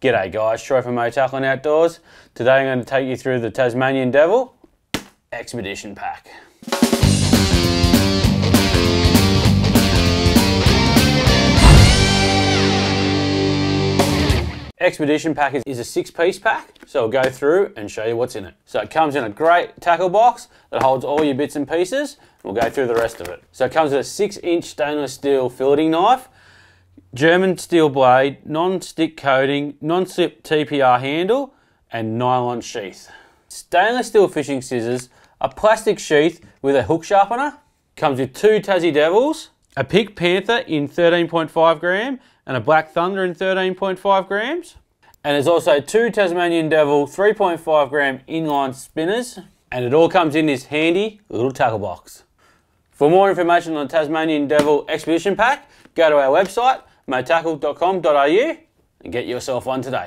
G'day guys, Troy from Motackle and Outdoors. Today I'm going to take you through the Tasmanian Devil Expedition Pack. Expedition Pack is a six piece pack, so I'll go through and show you what's in it. So it comes in a great tackle box that holds all your bits and pieces. We'll go through the rest of it. So it comes with a six inch stainless steel filleting knife, German steel blade, non-stick coating, non-slip TPR handle, and nylon sheath. Stainless steel fishing scissors, a plastic sheath with a hook sharpener, comes with two Tassie Devils, a Pink Panther in 13.5 gram, and a Black Thunder in 13.5 grams. And there's also two Tasmanian Devil 3.5 gram inline spinners. And it all comes in this handy little tackle box. For more information on the Tasmanian Devil Expedition Pack, go to our website, motackle.com.au and get yourself one today.